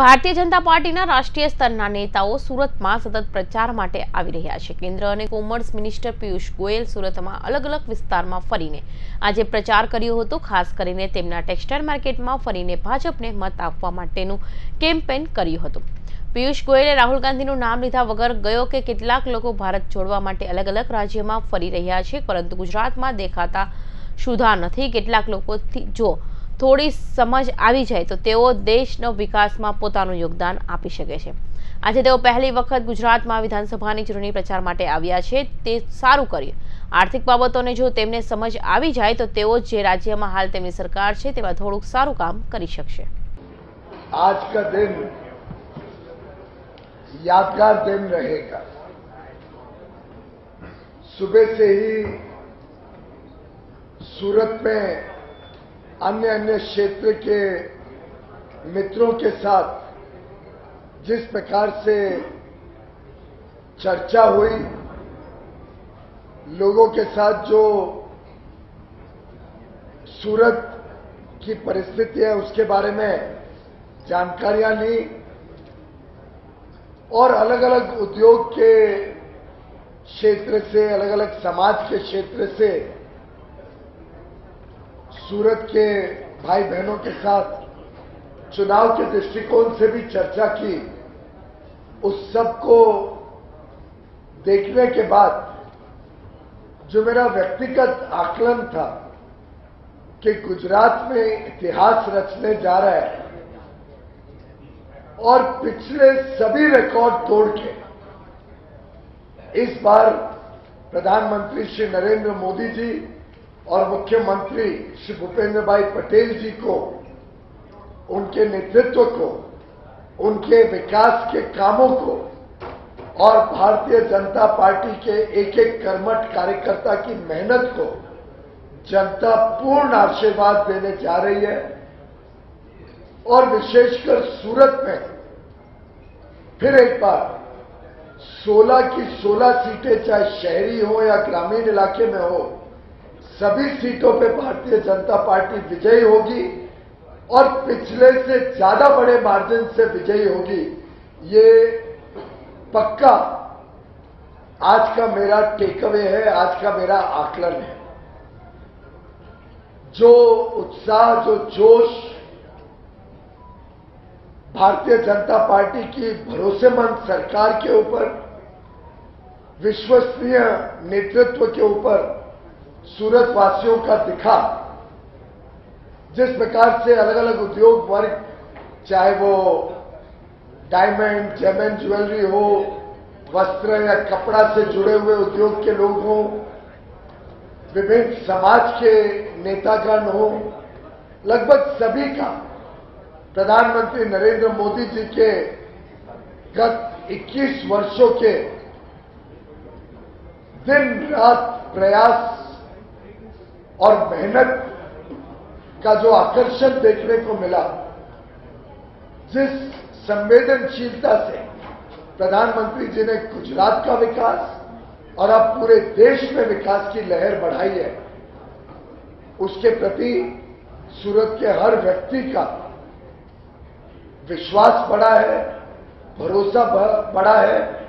ભારતીય જનતા પાર્ટીના રાષ્ટ્રીય સ્તરના નેતાઓ સુરતમાં સતત પ્રચાર માટે આવી રહ્યા છે. કેન્દ્ર અને કોમર્સ મિનિસ્ટર પિયુષ ગોયલ સુરતમાં અલગ અલગ વિસ્તારમાં ફરીને આજે પ્રચાર કર્યો હતો. ખાસ કરીને તેમના ટેક્સટાઇલ માર્કેટમાં ફરીને ભાજપને મત આપવા માટેનું કેમ્પેન કર્યું હતું. પિયુષ ગોયલે રાહુલ ગાંધીનું નામ લીધા વગર ગયો કે કેટલાક લોકો ભારત છોડવા માટે અલગ અલગ રાજ્યમાં ફરી રહ્યા છે, પરંતુ ગુજરાતમાં દેખાતા સુધાર નથી. કેટલાક લોકોથી જો થોડી સમજ આવી જાય તો તેઓ દેશનો વિકાસમાં પોતાનું યોગદાન આપી શકે છે આજે તેઓ પહેલી વખત ગુજરાતમાં વિધાનસભાની ચૂંટણી પ્રચાર માટે આવ્યા છે તે સારું કર્યું આર્થિક બાબતોને જો તેમને સમજ આવી જાય તો તેઓ જે રાજ્યમાં હાલ તેમની સરકાર છે તેમાં થોડુંક સારું કામ કરી શકશે आज का दिन यादगार दिन रहेगा सुबह से ही सूरत में अन्य अन्य क्षेत्र के मित्रों के साथ जिस प्रकार से चर्चा हुई, लोगों के साथ जो सूरत की परिस्थिति है, उसके बारे में जानकारियाँ ली और अलग अलग उद्योग के क्षेत्र से अलग अलग समाज के क्षेत्र से सूरत के भाई बहनों के साथ चुनाव के दृष्टिकोण से भी चर्चा की, उस सबको देखने के बाद जो मेरा व्यक्तिगत आकलन था कि गुजरात में इतिहास रचने जा रहा है और पिछले सभी रिकॉर्ड तोड़ के इस बार प्रधानमंत्री श्री नरेंद्र मोदी जी और मुख्यमंत्री श्री भूपेंद्र भाई पटेल जी को, उनके नेतृत्व को, उनके विकास के कामों को और भारतीय जनता पार्टी के एक एक कर्मठ कार्यकर्ता की मेहनत को जनता पूर्ण आशीर्वाद देने जा रही है और विशेषकर सूरत में फिर एक बार 16 की 16 सीटें चाहे शहरी हो या ग्रामीण इलाके में हो सभी सीटों पे भारतीय जनता पार्टी विजयी होगी और पिछले से ज़्यादा बड़े मार्जिन से विजयी होगी। ये पक्का आज का मेरा टेकअवे है, आज का मेरा आकलन है। जो उत्साह, जो जोश भारतीय जनता पार्टी की भरोसेमंद सरकार के ऊपर, विश्वसनीय नेतृत्व के ऊपर सूरत वासियों का दिखा। जिस प्रकार से अलग अलग उद्योग वर्ग, चाहे वो डायमंड, जेमन ज्वेलरी हो, वस्त्र या कपड़ा से जुड़े हुए उद्योग के लोग हों, विभिन्न समाज के नेतागण हो, लगभग सभी का प्रधानमंत्री नरेंद्र मोदी जी के गत 21 वर्षों के दिन रात प्रयास और मेहनत का जो आकर्षण देखने को मिला, जिस संवेदनशीलता से प्रधानमंत्री जी ने गुजरात का विकास और अब पूरे देश में विकास की लहर बढ़ाई है, उसके प्रति सूरत के हर व्यक्ति का विश्वास बढ़ा है, भरोसा बढ़ा है।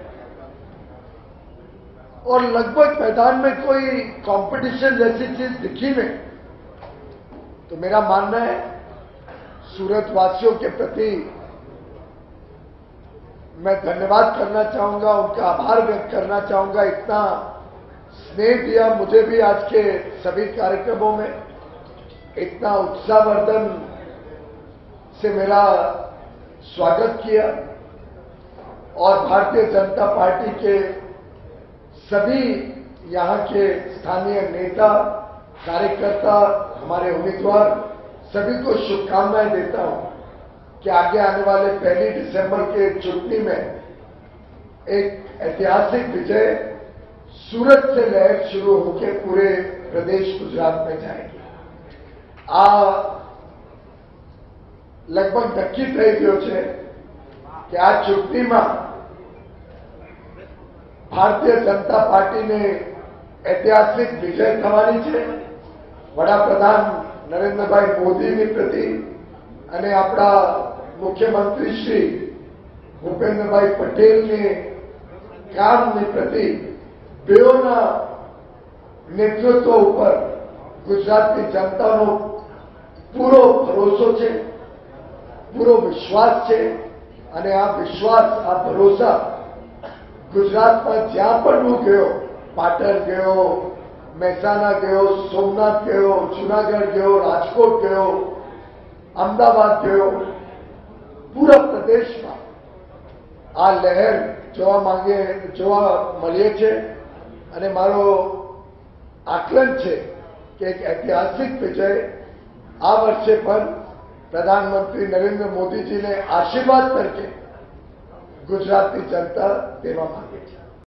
और लगभग मैदान में कोई कंपटीशन जैसी चीज़ दिखी नहीं। तो मेरा मानना है सूरत वासियों के प्रति मैं धन्यवाद करना चाहूँगा, उनका आभार व्यक्त करना चाहूँगा। इतना स्नेह दिया मुझे भी आज के सभी कार्यक्रमों में। इतना उत्साहवर्धन से मेरा स्वागत किया। और भारतीय जनता पार्टी के सभी यहां के स्थानीय नेता कार्यकर्ता हमारे उम्मीदवार सभी को शुभकामनाएं देता हूं कि आगे आने वाले पहली दिसंबर के चुनावी में एक ऐतिहासिक विजय सूरत से लहर शुरू होकर पूरे प्रदेश गुजरात में जाएगी आ લગભગ નક્કી થઈ ગયો છે કે આ ચૂંટણીમાં ભારતીય જનતા પાર્ટીને ઐતિહાસિક વિજય થવાની છે. વડાપ્રધાન નરેન્દ્રભાઈ મોદીની પ્રતિ અને આપણા મુખ્યમંત્રી શ્રી ભૂપેન્દ્રભાઈ પટેલને કામની પ્રતિ બેઓના નેતૃત્વ ઉપર ગુજરાતની જનતાનો પૂરો ભરોસો છે, પૂરો વિશ્વાસ છે અને આ વિશ્વાસ, આ ભરોસા ગુજરાતમાં જ્યાં પણ હું ગયો, પાટણ ગયો, મહેસાણા ગયો, સોમનાથ ગયો, જુનાગઢ ગયો, રાજકોટ ગયો, અમદાવાદ ગયો, પૂરા પ્રદેશમાં આ લહેર જોવા માંગે જોવા મળીએ છે અને મારો આકલન છે કે એક ઐતિહાસિક વિજય આ વર્ષે પણ પ્રધાનમંત્રી નરેન્દ્ર મોદીજીને આશીર્વાદ તરીકે ગુજરાતની જનતા દેવા માંગે છે.